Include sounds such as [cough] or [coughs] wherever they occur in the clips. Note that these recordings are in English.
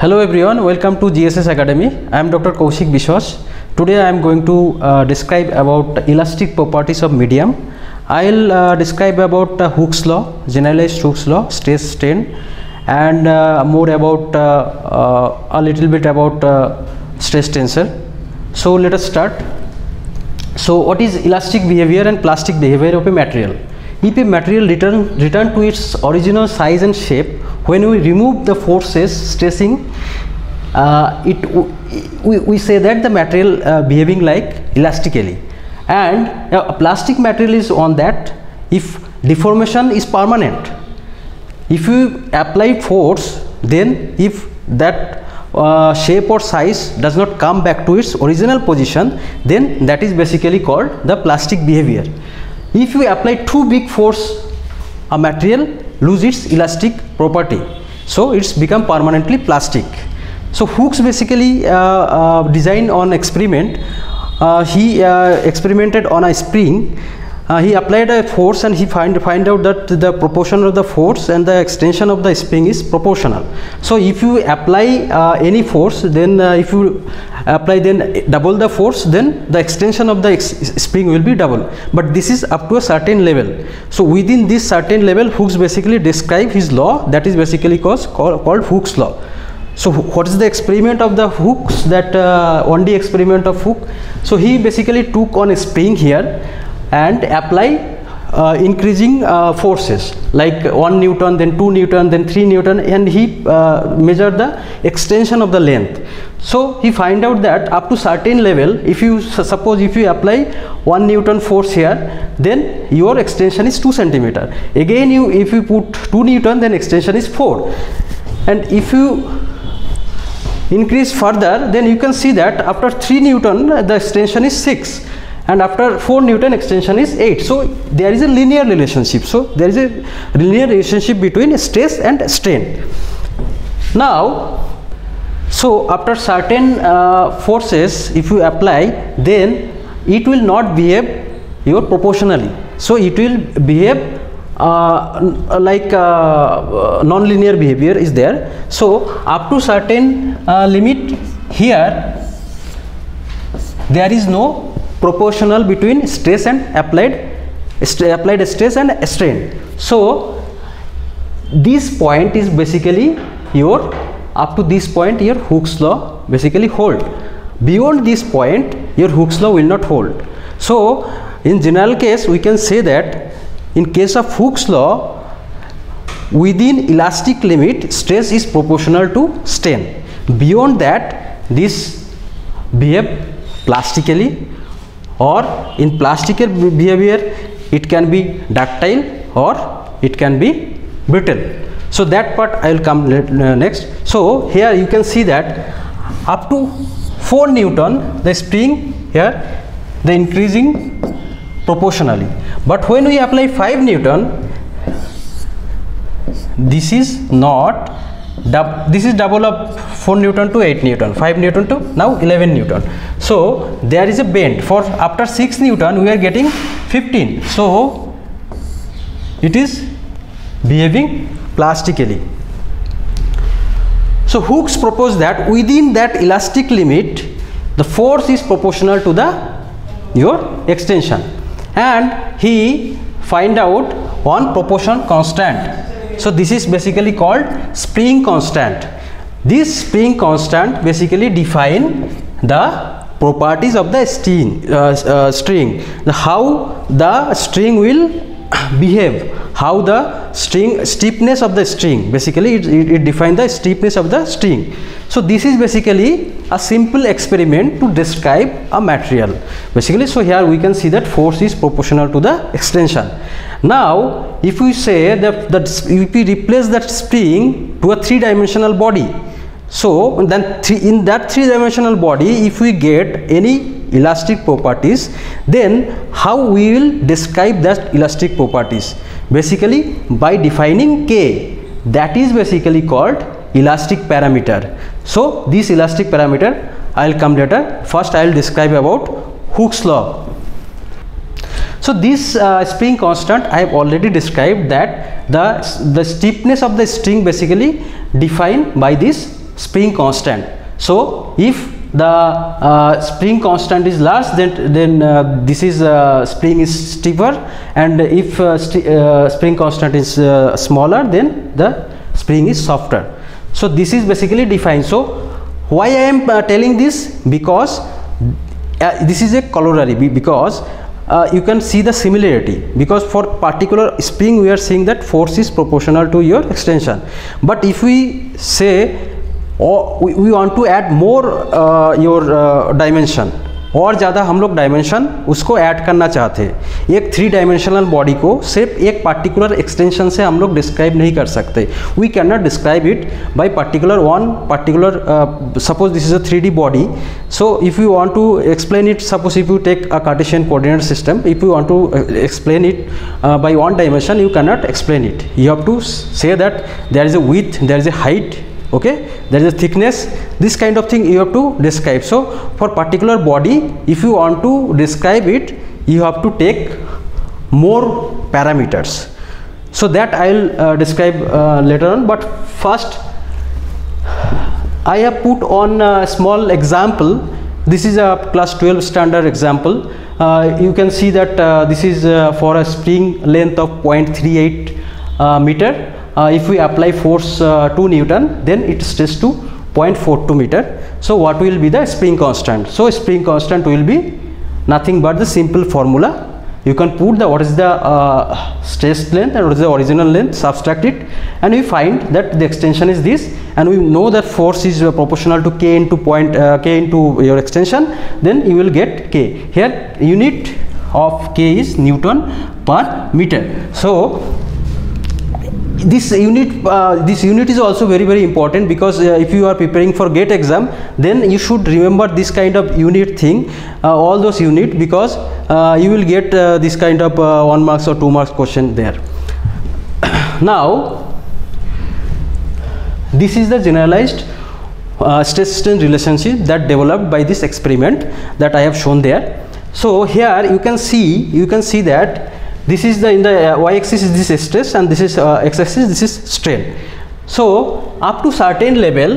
Hello everyone, welcome to GSS Academy. I am Dr. Kaushik Bishwas. Today I am going to uh, describe about elastic properties of medium. I'll uh, describe about uh, Hooke's law, generalized Hooke's law, stress strain and uh, more about uh, uh, a little bit about stress tensor. So let us start. So what is elastic behavior and plastic behavior of a material? If a material return, return to its original size and shape when we remove the forces stressing uh, it we, we say that the material uh, behaving like elastically. And uh, a plastic material is on that if deformation is permanent. If you apply force then if that uh, shape or size does not come back to its original position then that is basically called the plastic behavior. If you apply too big force a material lose its elastic property. So it's become permanently plastic. So Hooke's basically uh, uh, designed on experiment. Uh, he uh, experimented on a spring uh, he applied a force and he find find out that the proportion of the force and the extension of the spring is proportional. So if you apply uh, any force then uh, if you apply then double the force then the extension of the ex spring will be double. But this is up to a certain level. So within this certain level Hooke's basically describe his law. That is basically called, called Hooke's law. So what is the experiment of the Hooke's that uh, 1D experiment of Hooke so he basically took on a spring here and apply uh, increasing uh, forces like 1 newton then 2 newton then 3 newton and he uh, measured the extension of the length. So he find out that up to certain level if you suppose if you apply 1 newton force here then your extension is 2 centimeter. Again you if you put 2 newton then extension is 4 and if you increase further then you can see that after 3 newton the extension is 6 and after 4 newton extension is 8 so there is a linear relationship. So there is a linear relationship between stress and strain. Now so after certain uh, forces if you apply then it will not behave your proportionally. So it will behave uh, like uh, non-linear behavior is there. So up to certain uh, limit here there is no proportional between stress and applied st applied stress and strain. So this point is basically your up to this point your Hooke's law basically hold. Beyond this point your Hooke's law will not hold. So in general case we can say that in case of Hooke's law within elastic limit stress is proportional to strain. Beyond that this behave plastically or in plastic behavior it can be ductile or it can be brittle. So that part i will come next. So here you can see that up to 4 newton the spring here the increasing proportionally. But when we apply 5 newton this is not this is double of 4 newton to 8 newton 5 newton to now 11 newton. So there is a bend. For after 6 newton we are getting 15 so it is behaving plastically. So Hooke's proposed that within that elastic limit the force is proportional to the your extension. And he find out one proportion constant so this is basically called spring constant. This spring constant basically define the properties of the string uh, uh, string. The how the string will [coughs] behave how the string stiffness of the string. Basically it, it, it define the stiffness of the string. So this is basically a simple experiment to describe a material. Basically so here we can see that force is proportional to the extension. Now if we say that, that if we replace that spring to a three dimensional body so then three, in that three dimensional body if we get any elastic properties then how we will describe that elastic properties basically by defining k. That is basically called elastic parameter. So this elastic parameter i will come later. First i will describe about Hooke's law. So this uh, spring constant i have already described that the the stiffness of the string basically defined by this spring constant. So if the uh, spring constant is large then then uh, this is uh, spring is stiffer and if uh, st uh, spring constant is uh, smaller then the spring is softer. So this is basically defined. So why i am telling this? Because this is a corollary. Because you can see the similarity. Because for particular spring we are saying that force is proportional to your extension. But if we say or we, we want to add more uh, your uh, dimension. और ज़्यादा हम लोग dimension उसको add करना चाहते एक three dimensional body को सिर्फ़ एक पार्टिकुलर एक्सटेंशन से हम लोग डिस्क्राइब नहीं कर सकते। We can not describe it by particular one particular suppose this is a three D body so if you want to explain it suppose if you take a Cartesian coordinate system if you want to explain it by one dimension you can not explain it you have to say that there is a with there is a height okay? There is a thickness. This kind of thing you have to describe. So for particular body if you want to describe it you have to take more parameters. So that i will uh, describe uh, later on. But first i have put on a small example. This is a class 12 standard example. Uh, you can see that uh, this is uh, for a spring length of 0.38 uh, meter if we apply force uh, 2 newton then it stays to 0.42 meter. So what will be the spring constant? So spring constant will be nothing but the simple formula. You can put the what is the uh, stress length and what is the original length subtract it. And we find that the extension is this. And we know that force is uh, proportional to k into point uh, k into your extension. Then you will get k. Here unit of k is newton per meter. So this unit uh, this unit is also very very important because uh, if you are preparing for gate exam then you should remember this kind of unit thing uh, all those unit because uh, you will get uh, this kind of uh, one marks or two marks question there. [coughs] Now this is the generalized stress strain relationship that developed by this experiment that i have shown there. So here you can see you can see that this is the in the uh, y axis is this stress and this is uh, x axis this is strain. So up to certain level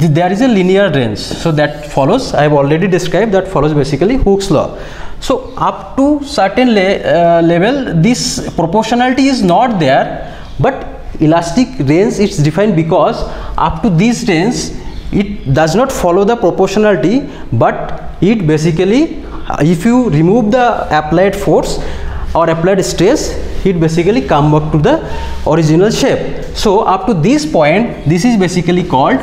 th there is a linear range. So that follows i have already described that follows basically Hooke's law. So up to certain le uh, level this proportionality is not there but elastic range is defined because up to this range it does not follow the proportionality but it basically if you remove the applied force or applied stress it basically come back to the original shape. So up to this point this is basically called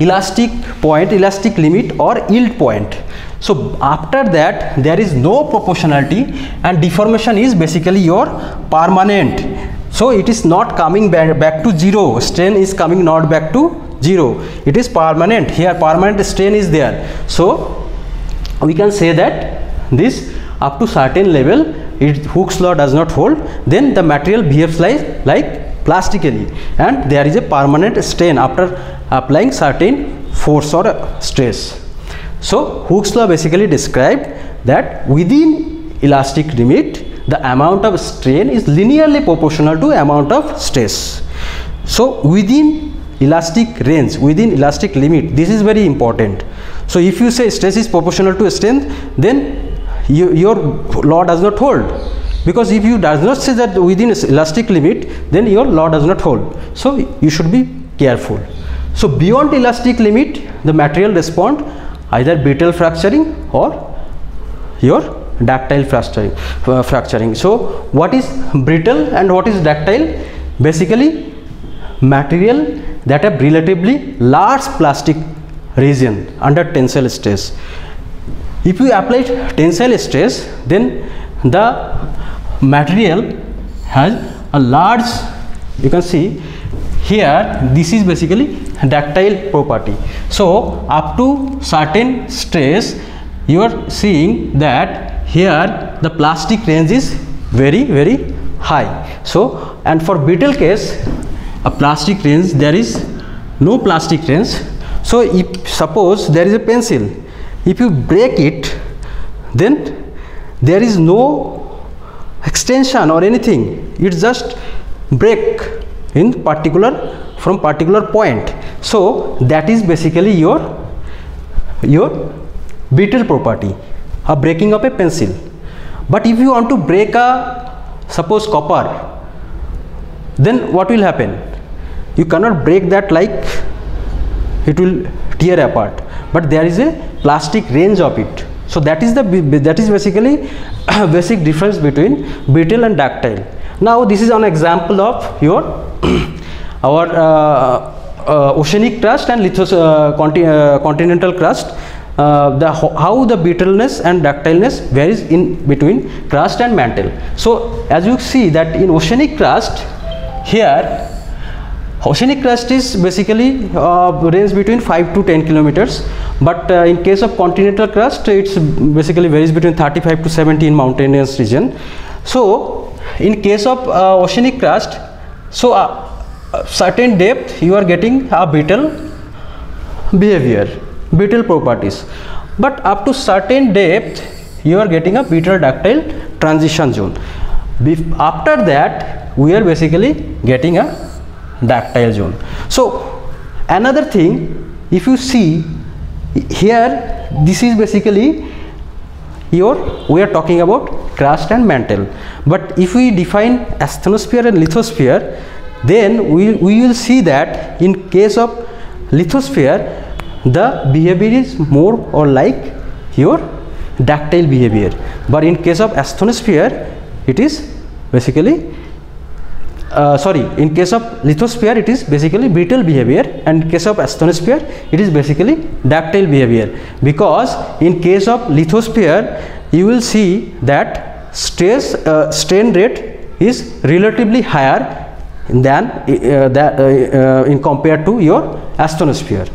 elastic point elastic limit or yield point. So after that there is no proportionality and deformation is basically your permanent. So it is not coming back, back to zero. Strain is coming not back to zero. It is permanent. Here permanent strain is there. So we can say that this up to certain level it Hooke's law does not hold then the material behaves like, like plastically and there is a permanent strain after applying certain force or stress. So Hooke's law basically described that within elastic limit the amount of strain is linearly proportional to amount of stress. So within elastic range within elastic limit this is very important. So if you say stress is proportional to strength then you, your law does not hold. Because if you does not say that within elastic limit then your law does not hold. So you should be careful. So beyond elastic limit the material respond either brittle fracturing or your ductile fracturing uh, fracturing. So what is brittle and what is ductile? Basically material that have relatively large plastic region under tensile stress if you apply tensile stress then the material has a large you can see here this is basically ductile property. So up to certain stress you are seeing that here the plastic range is very very high. So and for brittle case a plastic range there is no plastic range. So if suppose there is a pencil if you break it then there is no extension or anything. It just break in particular from particular point. So that is basically your your brittle property a breaking of a pencil. But if you want to break a suppose copper then what will happen? You cannot break that like it will tear apart but there is a plastic range of it. So that is the that is basically [coughs] basic difference between brittle and ductile. Now this is an example of your [coughs] our uh, uh, oceanic crust and lithos uh, conti uh, continental crust. Uh, the how the brittleness and ductileness varies in between crust and mantle. So as you see that in oceanic crust here oceanic crust is basically uh, range between 5 to 10 kilometers but uh, in case of continental crust it's basically varies between 35 to 70 in mountainous region. So in case of uh, oceanic crust so uh, certain depth you are getting a brittle behavior brittle properties. But up to certain depth you are getting a brittle ductile transition zone. After that we are basically getting a ductile zone. So another thing if you see here this is basically your we are talking about crust and mantle. But if we define asthenosphere and lithosphere then we, we will see that in case of lithosphere the behavior is more or like your ductile behavior. But in case of asthenosphere it is basically uh, sorry in case of lithosphere it is basically brittle behavior and case of asthenosphere it is basically ductile behavior. Because in case of lithosphere you will see that stress uh, strain rate is relatively higher than uh, that, uh, uh, in compared to your asthenosphere.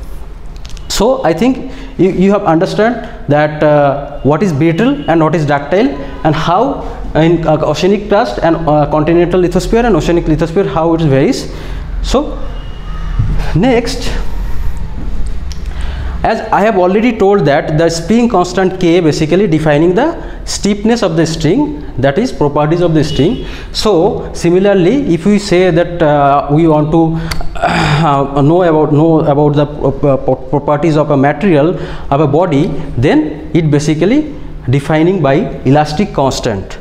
So i think you, you have understood that uh, what is brittle and what is ductile and how in uh, oceanic crust and uh, continental lithosphere and oceanic lithosphere how it varies. So next as I have already told that the spring constant K basically defining the stiffness of the string that is properties of the string. So similarly if we say that uh, we want to [coughs] uh, know about know about the properties of a material of a body then it basically defining by elastic constant.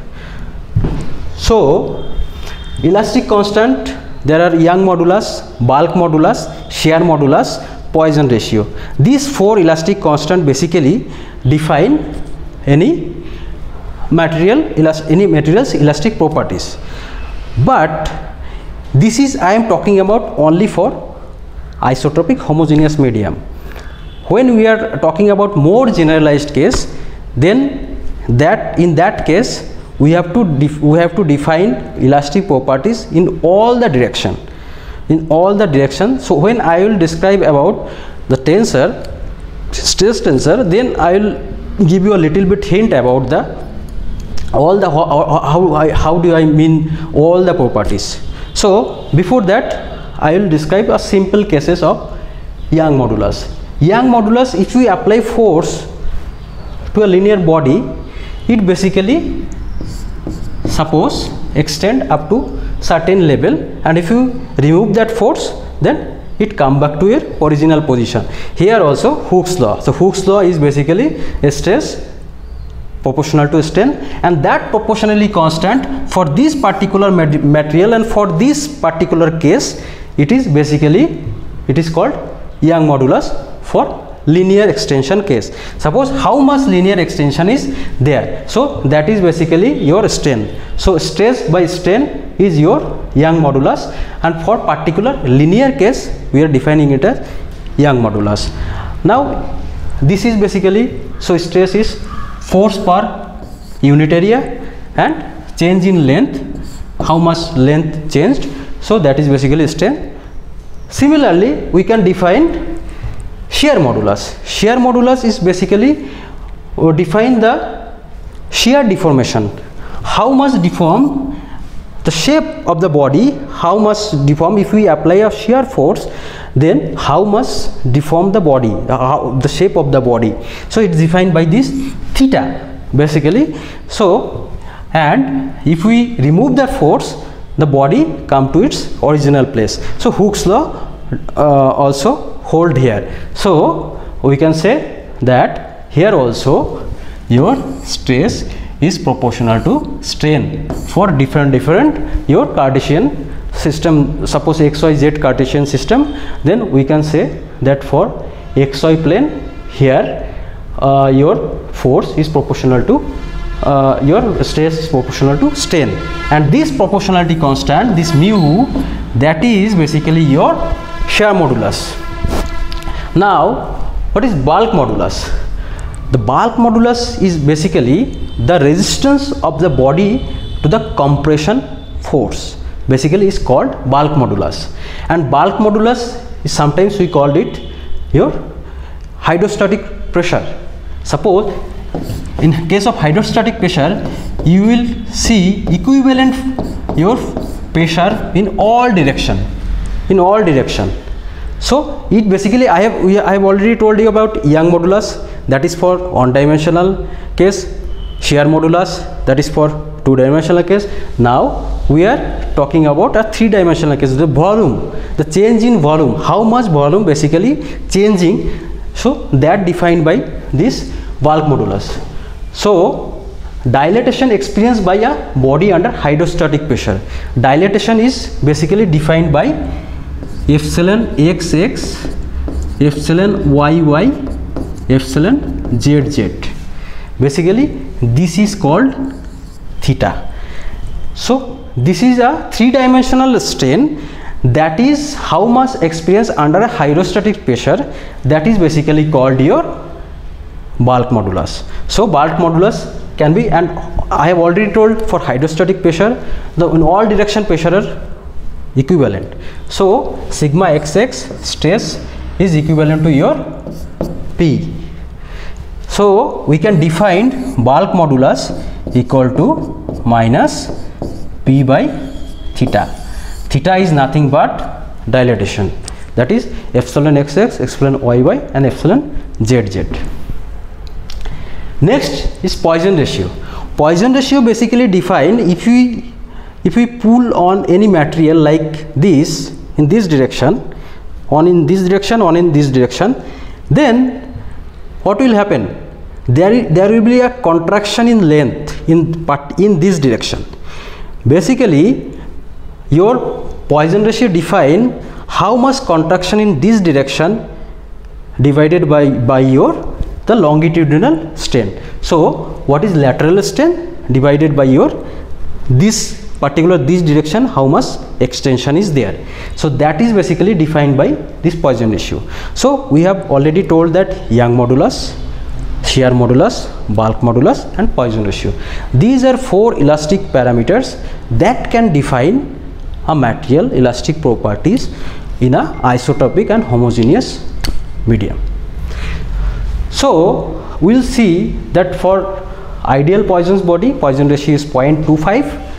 So elastic constant there are Young modulus, bulk modulus, shear modulus Poisson ratio. These four elastic constant basically define any material any materials elastic properties. But this is I am talking about only for isotropic homogeneous medium. When we are talking about more generalized case then that in that case we have to we have to define elastic properties in all the direction in all the directions so when i will describe about the tensor stress tensor then i will give you a little bit hint about the all the how, how, how do i mean all the properties. So before that i will describe a simple cases of young modulus. Young modulus if we apply force to a linear body it basically suppose extend up to certain level and if you remove that force then it come back to your original position. Here also Hooke's law. So Hooke's law is basically stress proportional to strain and that proportionally constant for this particular material and for this particular case it is basically it is called Young modulus for linear extension case. Suppose how much linear extension is there. So that is basically your strain. So stress by strain is your young modulus. And for particular linear case we are defining it as young modulus. Now this is basically so stress is force per unit area and change in length. How much length changed? So that is basically strain. Similarly we can define shear modulus. Shear modulus is basically uh, define the shear deformation. How much deform the shape of the body how much deform if we apply a shear force then how much deform the body uh, how, the shape of the body. So it's defined by this theta basically. So and if we remove that force the body come to its original place. So Hooke's law uh, also hold here. So we can say that here also your stress is proportional to strain for different different your Cartesian system suppose xyz Cartesian system then we can say that for xy plane here uh, your force is proportional to uh, your stress is proportional to strain. And this proportionality constant this mu that is basically your shear modulus now what is bulk modulus? The bulk modulus is basically the resistance of the body to the compression force. Basically is called bulk modulus. And bulk modulus is sometimes we called it your hydrostatic pressure. Suppose in case of hydrostatic pressure you will see equivalent your pressure in all direction. In all direction so it basically i have we, i have already told you about young modulus that is for one dimensional case. Shear modulus that is for two dimensional case. Now we are talking about a three dimensional case the volume the change in volume. How much volume basically changing? So that defined by this bulk modulus. So dilatation experienced by a body under hydrostatic pressure. Dilatation is basically defined by epsilon xx epsilon yy epsilon zz basically this is called theta. So this is a three dimensional strain that is how much experience under a hydrostatic pressure that is basically called your bulk modulus. So bulk modulus can be and i have already told for hydrostatic pressure the in all direction pressure equivalent. So sigma xx stress is equivalent to your p. So we can define bulk modulus equal to minus p by theta. Theta is nothing but dilatation. That is epsilon xx epsilon yy and epsilon zz next is Poisson ratio. Poisson ratio basically defined if we if we pull on any material like this in this direction on in this direction on in this direction then what will happen? There there will be a contraction in length in but in this direction. Basically your Poisson ratio define how much contraction in this direction divided by by your the longitudinal strain. So what is lateral strain divided by your this particular this direction how much extension is there. So that is basically defined by this Poisson ratio. So we have already told that young modulus shear modulus bulk modulus and Poisson ratio. These are four elastic parameters that can define a material elastic properties in a isotropic and homogeneous medium. So we'll see that for ideal Poisson's body Poisson ratio is 0.25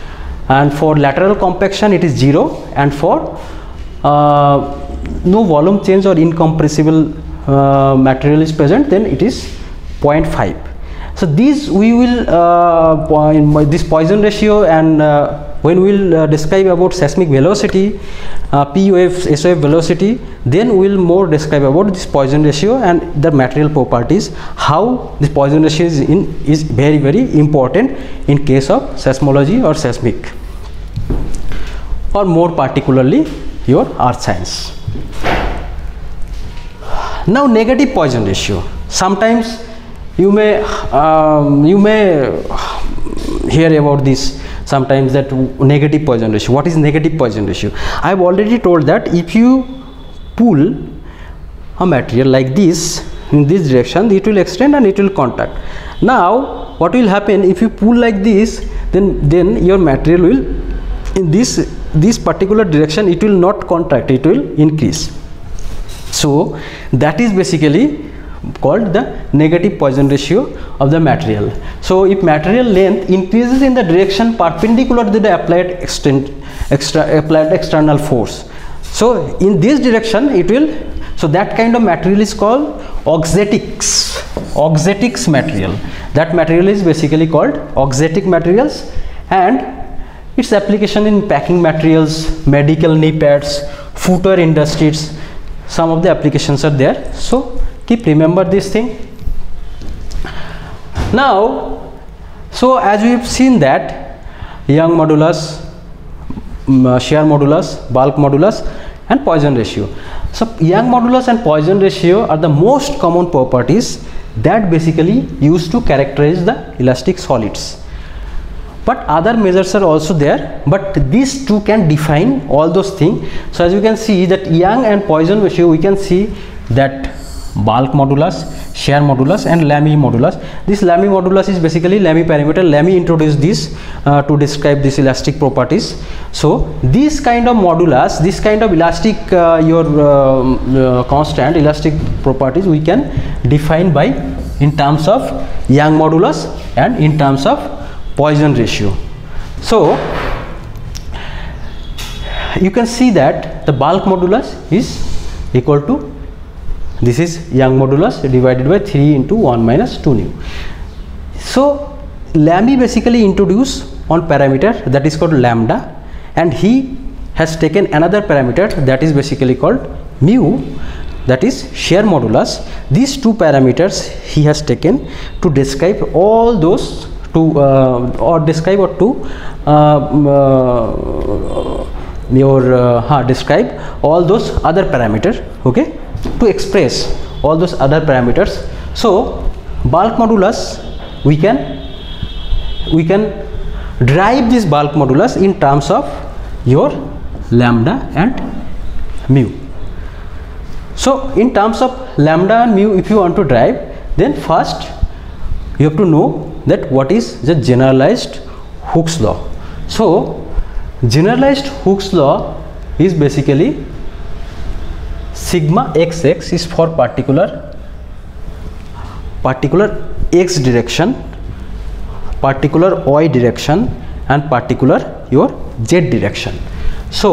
and for lateral compaction it is 0 and for uh, no volume change or incompressible uh, material is present then it is 0.5 so these we will uh, this Poisson ratio and uh, when we will uh, describe about seismic velocity uh, p velocity then we will more describe about this Poisson ratio and the material properties how this Poisson ratio is in is very very important in case of seismology or seismic. Or more particularly your earth science. Now negative Poisson ratio. Sometimes you may um, you may hear about this sometimes that negative Poisson ratio. What is negative Poisson ratio? I have already told that if you pull a material like this in this direction it will extend and it will contract. Now what will happen? If you pull like this then then your material will in this this particular direction it will not contract it will increase. So that is basically called the negative Poisson ratio of the material. So if material length increases in the direction perpendicular to the applied extent extra applied external force. So in this direction it will so that kind of material is called auxetics auxetics material that material is basically called auxetic materials and its application in packing materials medical knee pads footer industries some of the applications are there so keep remember this thing. Now so as we have seen that young modulus um, shear modulus bulk modulus and Poisson ratio. So young modulus and Poisson ratio are the most common properties that basically used to characterize the elastic solids. But other measures are also there but these two can define all those things so as you can see that young and Poisson ratio we can see that bulk modulus shear modulus and Lamé modulus. This Lamé modulus is basically Lamé parameter. Lamé introduced this uh, to describe this elastic properties. So this kind of modulus this kind of elastic uh, your uh, uh constant elastic properties we can define by in terms of young modulus and in terms of Poisson ratio. So, you can see that the bulk modulus is equal to this is young modulus divided by 3 into 1 minus 2 nu. So, Lamé basically introduced one parameter that is called lambda and he has taken another parameter that is basically called mu that is shear modulus. These two parameters he has taken to describe all those to uh, or describe or to uh, uh, your uh, describe all those other parameters okay to express all those other parameters so bulk modulus we can we can derive this bulk modulus in terms of your lambda and mu so in terms of lambda and mu if you want to derive then first you have to know that what is the generalized Hooke's law. So, generalized Hooke's law is basically sigma xx is for particular particular x direction, particular y direction and particular your z direction. So,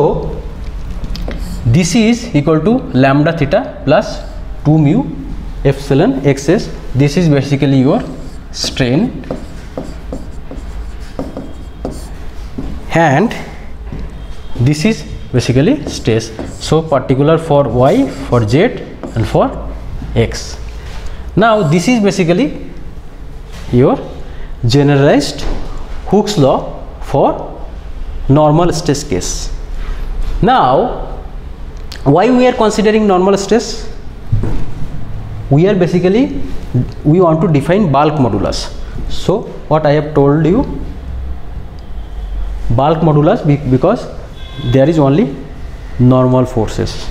this is equal to lambda theta plus 2 mu epsilon xs this is basically your strain and this is basically stress so particular for y for z and for x. Now this is basically your generalized Hooke's law for normal stress case. Now why we are considering normal stress? We are basically we want to define bulk modulus. So what i have told you bulk modulus because there is only normal forces.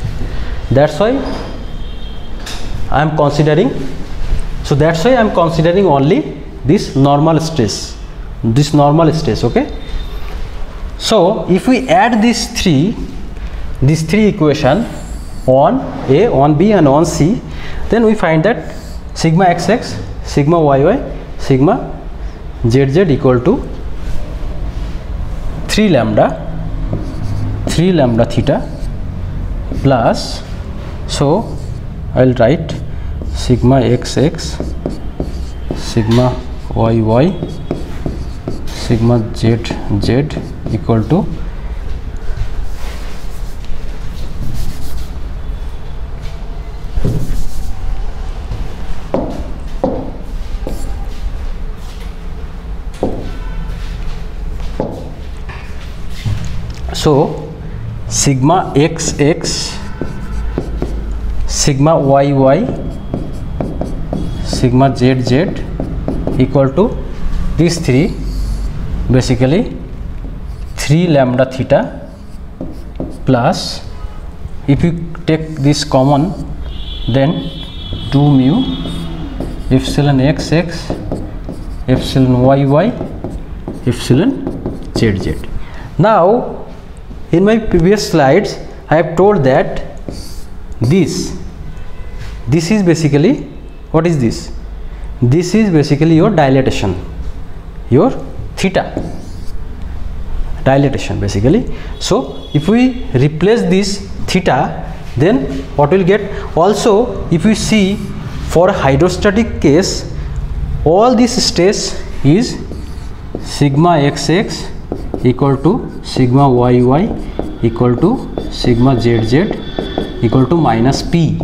That's why i am considering so that's why i am considering only this normal stress this normal stress okay? So if we add these three these three equation on a on b and on c then we find that sigma xx sigma yy sigma zz equal to 3 lambda 3 lambda theta plus so I'll write sigma xx sigma yy sigma zz equal to so sigma xx sigma yy sigma zz equal to these three basically 3 lambda theta plus if you take this common then 2 mu epsilon xx epsilon yy epsilon zz now in my previous slides I have told that this this is basically what is this? This is basically your dilatation your theta dilatation basically. So if we replace this theta then what will get? Also if we see for hydrostatic case all this stress is sigma xx equal to sigma yy equal to sigma zz equal to minus p.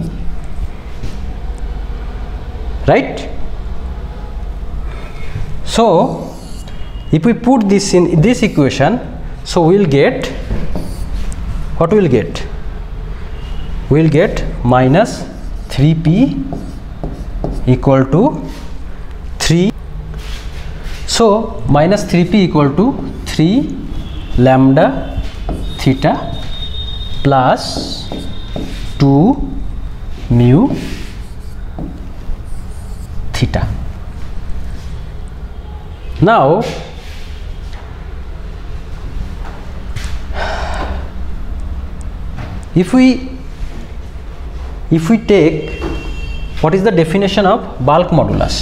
Right? So if we put this in this equation so we'll get what we'll get? We'll get minus 3p equal to 3 so minus 3p equal to 3 lambda theta plus 2 mu theta. Now if we if we take what is the definition of bulk modulus?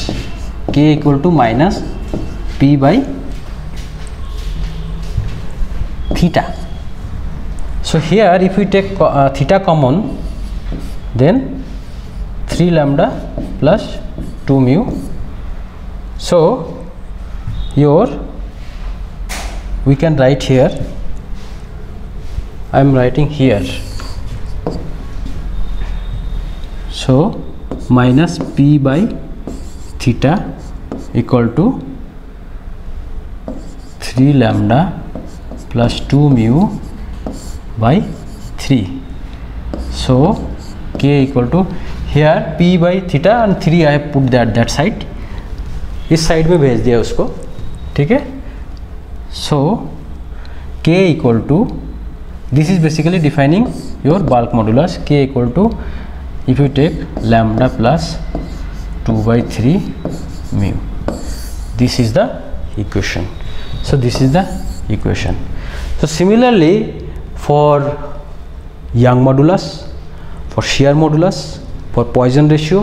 K equal to minus p by theta. So here if we take uh, theta common then 3 lambda plus 2 mu. So your we can write here. I am writing here. So minus p by theta equal to 3 lambda plus 2 mu by 3 so, k equal to here P by theta and three I have put that that side इस side में भेज दिया उसको, ठीक है? So K equal to this is basically defining your bulk modulus K equal to if you take lambda plus two by three mu this is the equation so this is the equation so similarly for young modulus for shear modulus for Poisson ratio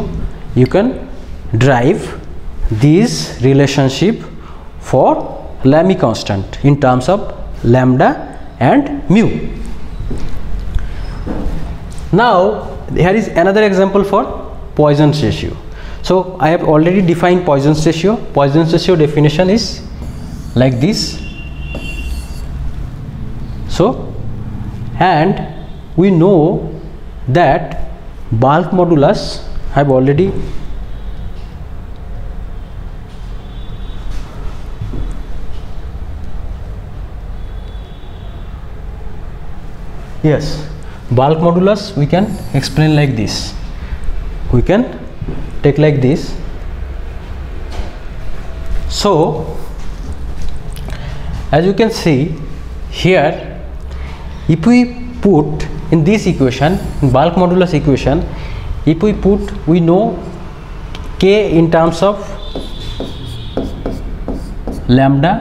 you can drive this relationship for Lamé constant in terms of lambda and mu. Now here is another example for Poisson's ratio. So I have already defined Poisson's ratio. Poisson's ratio definition is like this so and we know that bulk modulus I have already yes. Bulk modulus we can explain like this. We can take like this. So as you can see here if we put in this equation in bulk modulus equation if we put we know k in terms of lambda.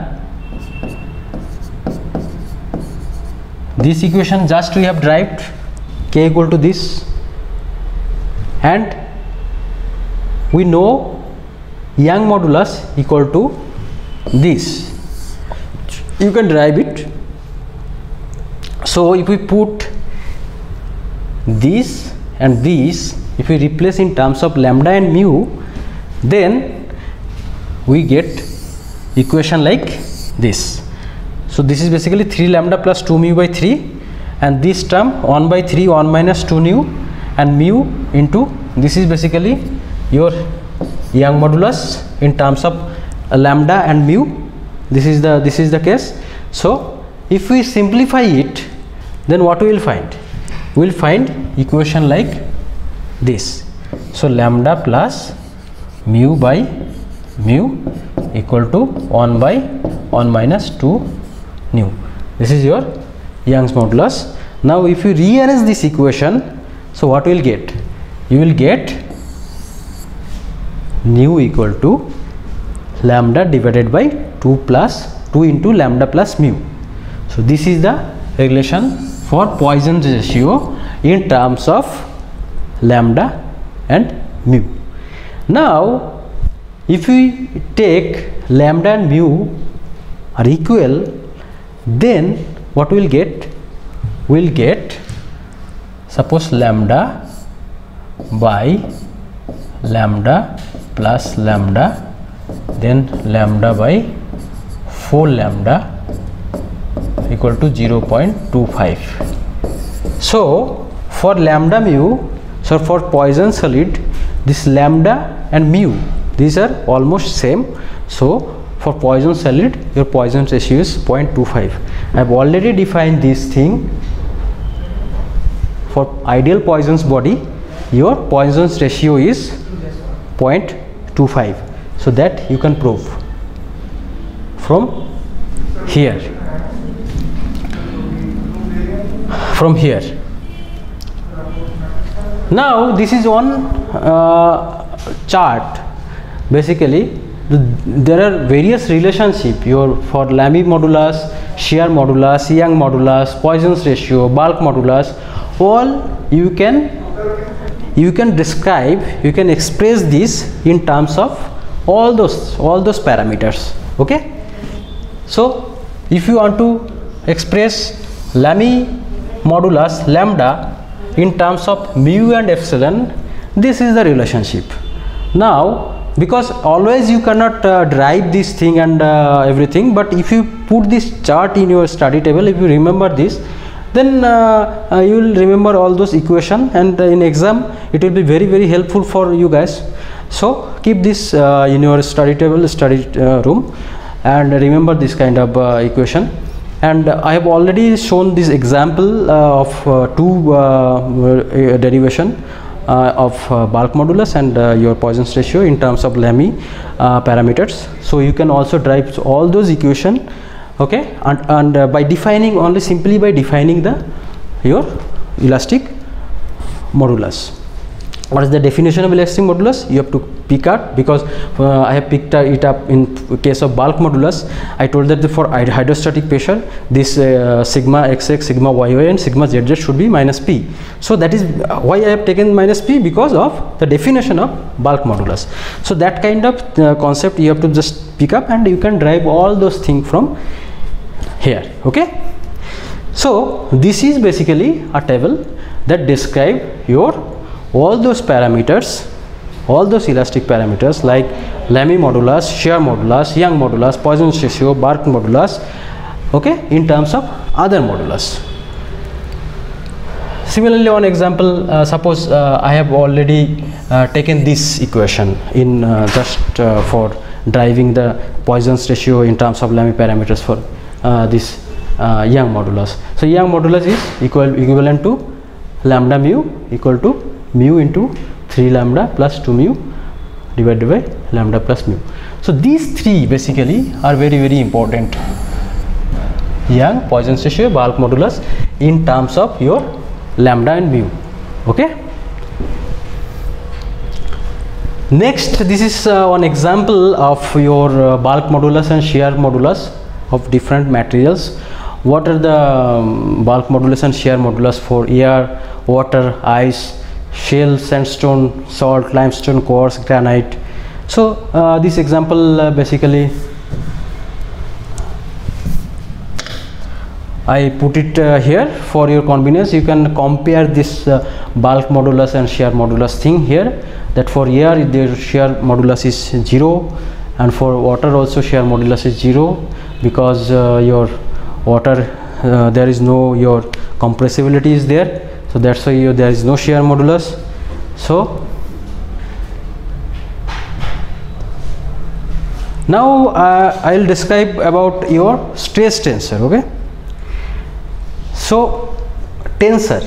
This equation just we have derived k equal to this. And we know young modulus equal to this. You can derive it so if we put this and this if we replace in terms of lambda and mu then we get equation like this. So this is basically 3 lambda plus 2 mu by 3 and this term 1 by 3 1 minus 2 nu and mu into this is basically your young modulus in terms of uh, lambda and mu. This is the this is the case. So if we simplify it then what we will find? We will find equation like this. So lambda plus mu by mu equal to 1 by 1 minus 2 nu. This is your young's modulus. Now if you rearrange this equation so what will get? You will get nu equal to lambda divided by 2 plus 2 into lambda plus mu. So this is the relation for Poisson's ratio in terms of lambda and mu. Now if we take lambda and mu are equal then what we'll get? We'll get suppose lambda by lambda plus lambda then lambda by 4 lambda equal to 0.25 so for lambda mu so for Poisson solid this lambda and mu these are almost same. So for Poisson solid your Poisson ratio is 0.25 I have already defined this thing. For ideal Poisson's body your Poisson's ratio is 0.25 so that you can prove from here from here. Now this is one uh, chart. Basically there are various relationship. Your for Lamé modulus shear modulus young modulus poisson's ratio bulk modulus all you can you can describe you can express this in terms of all those all those parameters okay? So if you want to express Lamé modulus lambda in terms of mu and epsilon this is the relationship. Now because always you cannot uh, drive this thing and uh, everything but if you put this chart in your study table if you remember this then uh, uh you will remember all those equation and in exam it will be very very helpful for you guys. So keep this uh, in your study table study uh, room and remember this kind of equation and I have already shown this example uh, of uh, two uh, derivation of bulk modulus and your Poisson's ratio in terms of Lamé parameters. So you can also drive all those equation okay and, and by defining only simply by defining the your elastic modulus what is the definition of elastic modulus? You have to pick out because uh, I have picked it up in case of bulk modulus. I told that for hydrostatic pressure this uh, sigma xx sigma yy and sigma zz should be minus p. So that is why I have taken minus p because of the definition of bulk modulus. So that kind of uh, concept you have to just pick up and you can drive all those things from here okay? So this is basically a table that describe your all those parameters all those elastic parameters like Lamé modulus, shear modulus, Young modulus, Poisson's ratio, Bulk modulus okay in terms of other modulus. Similarly one example uh, suppose uh, I have already uh, taken this equation in uh, just uh, for driving the Poisson's ratio in terms of Lamé parameters for uh, this Young modulus. So Young modulus is equal equivalent to lambda mu equal to mu into 3 lambda plus 2 mu divided by lambda plus mu. So these three basically are very very important. Young Poisson's ratio, bulk modulus in terms of your lambda and mu. Okay. Next, this is uh, one example of your uh, bulk modulus and shear modulus of different materials. What are the um, bulk modulus and shear modulus for air, water, ice, shale, sandstone, salt, limestone, quartz, granite. So uh, this example uh, basically I put it uh, here for your convenience. You can compare this uh, bulk modulus and shear modulus thing here. That for air the shear modulus is zero, and for water also shear modulus is zero because uh, your water uh, there is no your compressibility is there so that's why you, there is no shear modulus. So now uh, i will describe about your stress tensor okay? So tensor.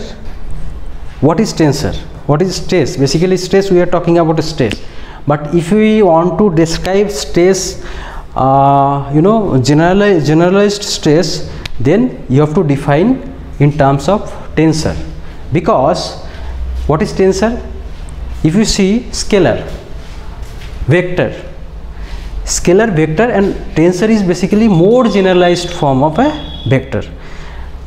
What is tensor? What is stress? Basically stress we are talking about stress. But if we want to describe stress uh, you know generalized generalized stress then you have to define in terms of tensor because what is tensor? If you see scalar vector. Scalar vector and tensor is basically more generalized form of a vector.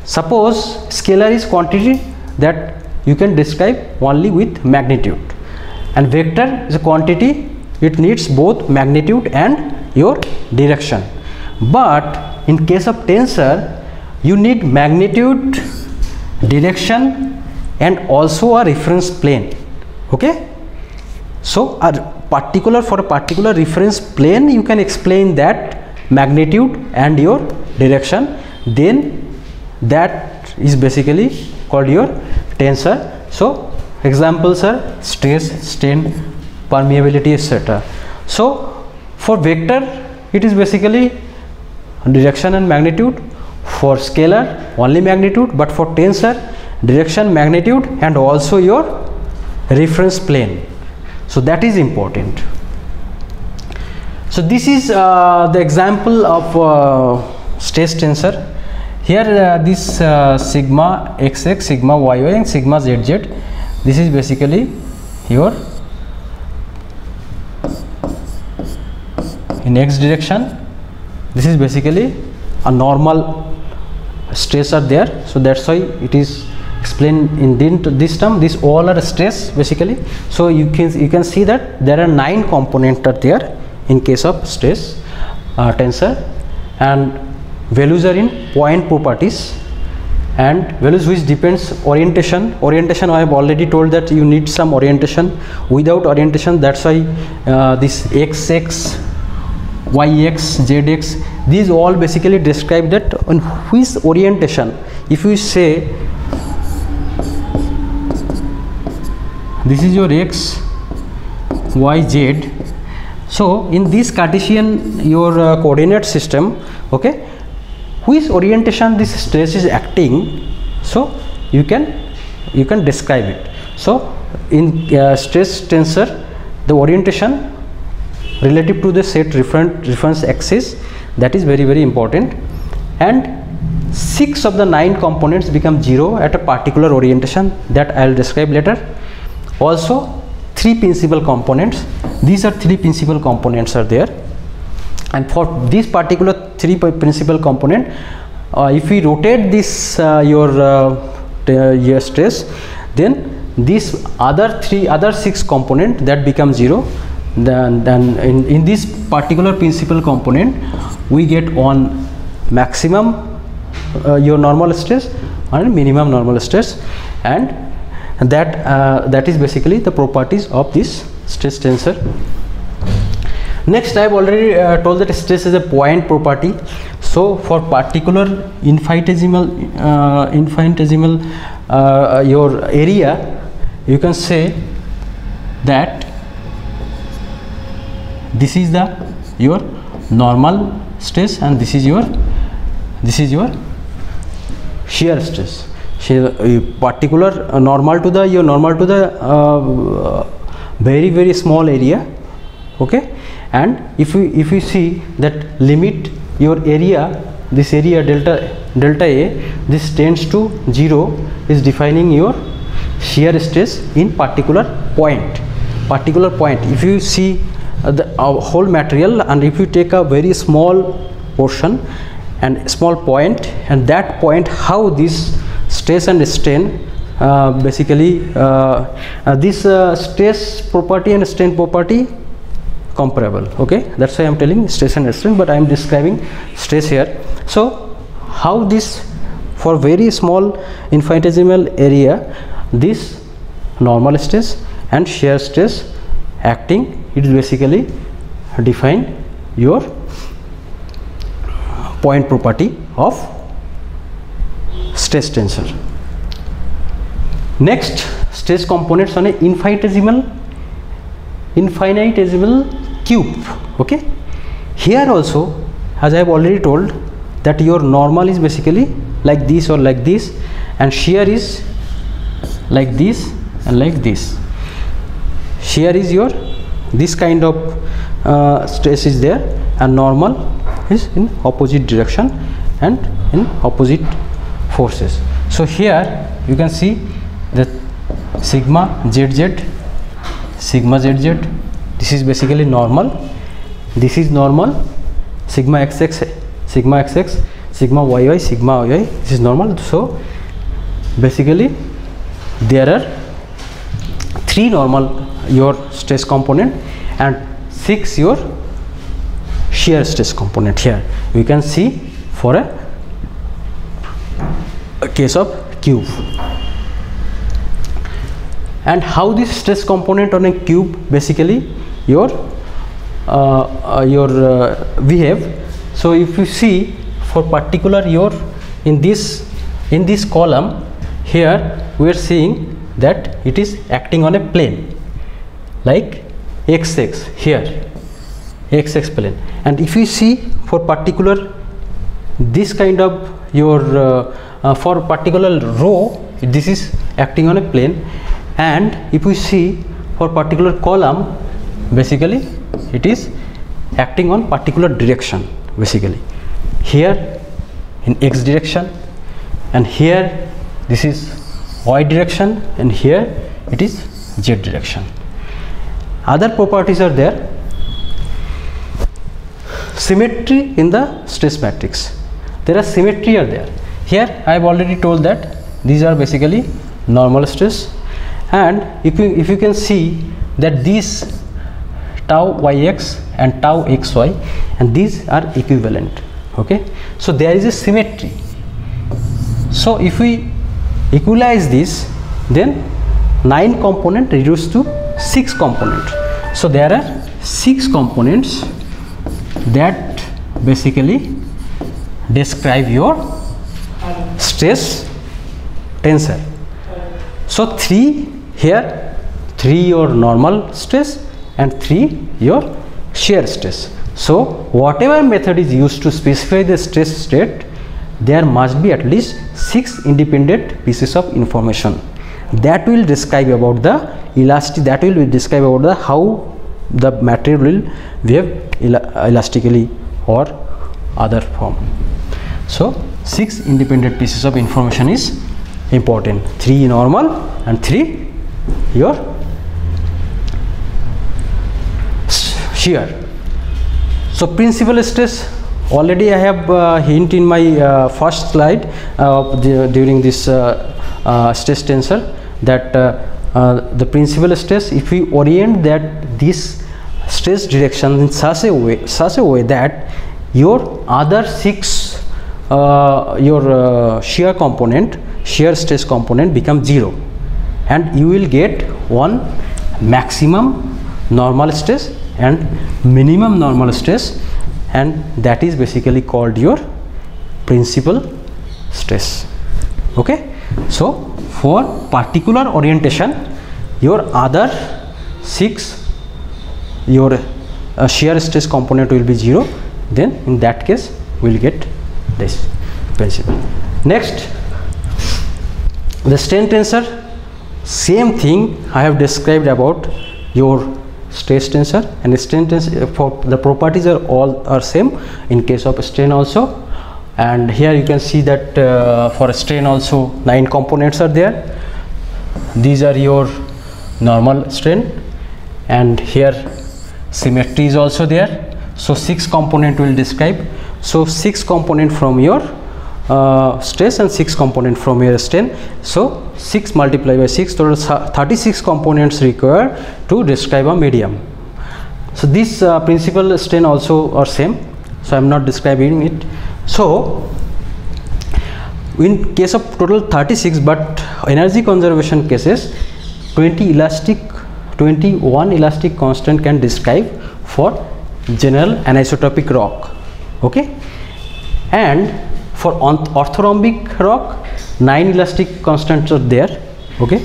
Suppose scalar is quantity that you can describe only with magnitude. And vector is a quantity it needs both magnitude and your direction. But in case of tensor you need magnitude direction and also a reference plane okay? So a particular for a particular reference plane you can explain that magnitude and your direction. Then that is basically called your tensor. So examples are stress strain permeability etc so for vector it is basically direction and magnitude. For scalar only magnitude but for tensor direction magnitude and also your reference plane. So that is important. So this is uh, the example of uh, stress tensor. Here uh, this uh, sigma xx sigma yy and sigma zz. This is basically your in x direction this is basically a normal stress are there. So that's why it is explained in this term this all are stress basically. So you can you can see that there are nine components are there in case of stress uh, tensor and values are in point properties and values which depends orientation. Orientation i have already told that you need some orientation. Without orientation that's why uh, this xx yx zx these all basically describe that on which orientation. If you say this is your x y z. So in this cartesian your uh, coordinate system okay which orientation this stress is acting so you can you can describe it. So in uh, stress tensor the orientation relative to the set reference reference axis that is very very important. And six of the nine components become zero at a particular orientation that i will describe later also three principal components. These are three principal components are there. And for this particular three principal component uh, if we rotate this uh, your uh, your stress then these other three other six component that become zero then then in, in this particular principal component we get on maximum uh, your normal stress and minimum normal stress. And that uh, that is basically the properties of this stress tensor. Next i have already uh, told that stress is a point property. So for particular infinitesimal uh, infinitesimal uh, your area you can say that this is the your normal stress and this is your this is your shear stress uh, particular uh, normal to the your normal to the uh, very very small area okay? And if we if we see that limit your area this area delta delta a this tends to 0 is defining your shear stress in particular point. Particular point. If you see uh, the uh, whole material and if you take a very small portion and small point and that point how this stress and strain uh, basically uh, uh, this uh, stress property and strain property comparable okay? That's why i'm telling stress and strain but i am describing stress here. So how this for very small infinitesimal area this normal stress and shear stress acting it is basically define your point property of stress tensor. Next stress components on a infinitesimal infinitesimal cube okay? Here also as i have already told that your normal is basically like this or like this and shear is like this and like this. Shear is your this kind of uh, stress is there and normal is in opposite direction and in opposite forces. So here you can see that sigma zz sigma zz this is basically normal. This is normal. Sigma xx sigma xx sigma yy sigma yy this is normal. So basically there are three normal your stress component and six your shear stress component here. You can see for a case of cube. And how this stress component on a cube basically your uh, uh, your uh, behave. So if you see for particular your in this in this column here we are seeing that it is acting on a plane. Like xx here xx plane. And if you see for particular this kind of your uh, uh, for particular row this is acting on a plane. And if we see for particular column basically it is acting on particular direction basically. Here in x direction and here this is y direction and here it is z direction. Other properties are there. Symmetry in the stress matrix. There are symmetry are there here i have already told that these are basically normal stress. And if you if you can see that these tau yx and tau xy and these are equivalent okay? So there is a symmetry. So if we equalize this then 9 component reduced to 6 component. So there are 6 components that basically describe your stress tensor so 3 here 3 your normal stress and 3 your shear stress. So whatever method is used to specify the stress state there must be at least 6 independent pieces of information. That will describe about the elastic that will be describe about the how the material will behave el elastically or other form. So six independent pieces of information is important. Three normal and three your shear. So principal stress already i have uh, hint in my uh, first slide uh, the, during this uh, uh, stress tensor that uh, the principal stress if we orient that this stress direction in such a way such a way that your other six your shear component shear stress component become zero. And you will get one maximum normal stress and minimum normal stress. And that is basically called your principal stress. Okay? So for particular orientation your other six your uh, shear stress component will be zero. Then in that case we will get this principle next the strain tensor same thing i have described about your stress tensor. And strain tensor for the properties are all are same in case of strain also. And here you can see that uh, for strain also nine components are there. These are your normal strain and here symmetry is also there. So six component will describe so six component from your uh, stress and 6 component from your strain. So 6 multiplied by 6 total 36 components required to describe a medium. So this uh, principal strain also are same. So I am not describing it. So in case of total 36 but energy conservation cases 20 elastic 21 elastic constant can describe for general anisotropic rock okay? And for orthorhombic rock 9 elastic constants are there. Okay?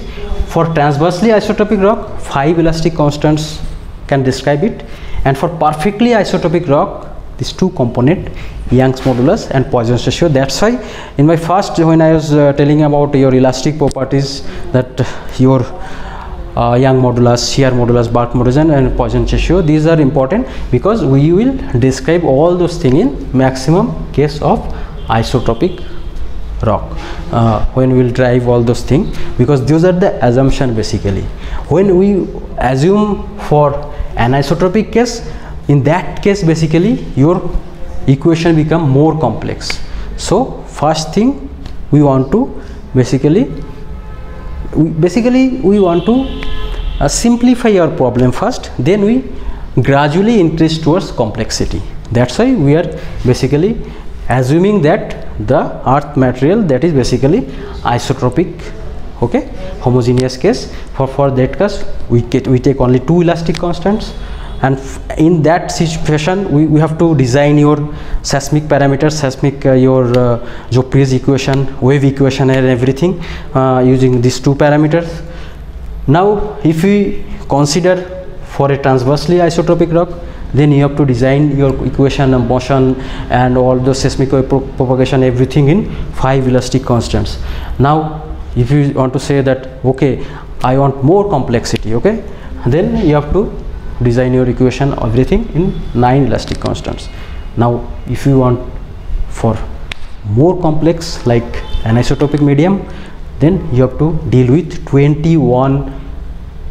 For transversely isotropic rock 5 elastic constants can describe it. And for perfectly isotropic rock these two component Young's modulus and Poisson's ratio. That's why in my first when I was uh, telling about your elastic properties that your uh, Young modulus, shear modulus, bulk modulus and Poisson's ratio these are important because we will describe all those things in maximum case of isotropic rock uh, when we will drive all those things because those are the assumption basically. When we assume for anisotropic case in that case basically your equation become more complex. So first thing we want to basically we basically we want to uh, simplify our problem first then we gradually increase towards complexity. That's why we are basically assuming that the earth material that is basically isotropic okay homogeneous case. For for that case we get we take only two elastic constants. And in that situation we, we have to design your seismic parameters seismic uh, your uh, equation wave equation and everything uh, using these two parameters now if we consider for a transversely isotropic rock then you have to design your equation of motion and all the seismic propagation everything in five elastic constants. Now if you want to say that okay i want more complexity okay then you have to design your equation everything in nine elastic constants. Now if you want for more complex like anisotropic medium then you have to deal with 21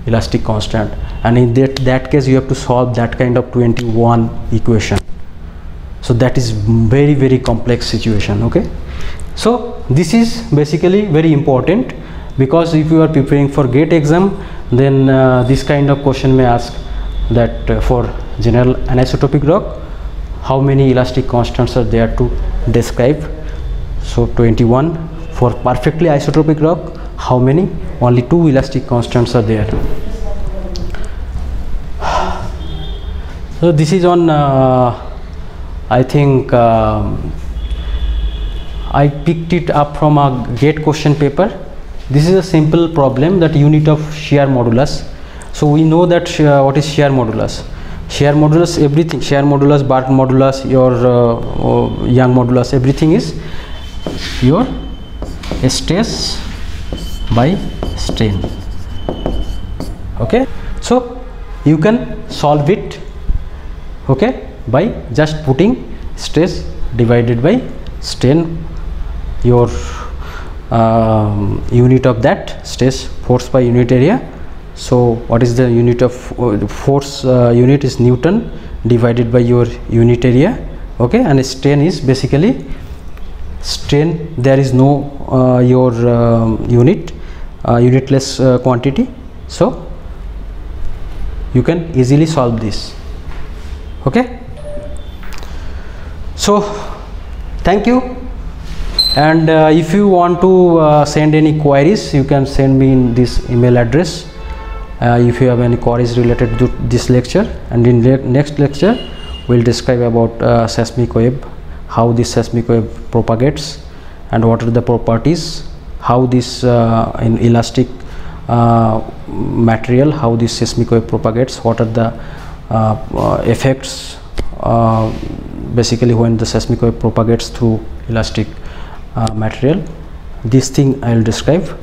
elastic constant. And in that, that case you have to solve that kind of 21 equation. So that is very very complex situation okay? So this is basically very important because if you are preparing for gate exam then uh, this kind of question may ask that uh, for general anisotropic rock how many elastic constants are there to describe? So 21 for perfectly isotropic rock how many? Only two elastic constants are there. So this is on uh, i think um, i picked it up from a gate question paper. This is a simple problem that unit of shear modulus. So we know that uh, what is shear modulus. Shear modulus everything shear modulus Barth modulus your uh, uh, young modulus everything is your stress by strain. Okay? So you can solve it okay by just putting stress divided by strain your um, unit of that stress force by unit area. So what is the unit of uh, force uh, unit is newton divided by your unit area okay and strain is basically strain there is no uh, your um, unit unitless uh, quantity. So you can easily solve this. Okay? So thank you. And uh, if you want to send any queries you can send me in this email address. Uh, if you have any queries related to this lecture. And in the next lecture we'll describe about uh, seismic wave how this seismic wave propagates and what are the properties how this uh, in elastic uh, material how this seismic wave propagates what are the uh, effects basically when the seismic wave propagates through elastic material. This thing i will describe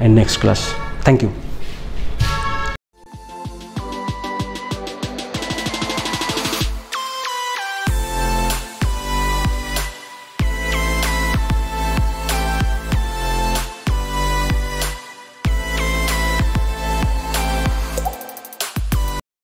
in next class. Thank you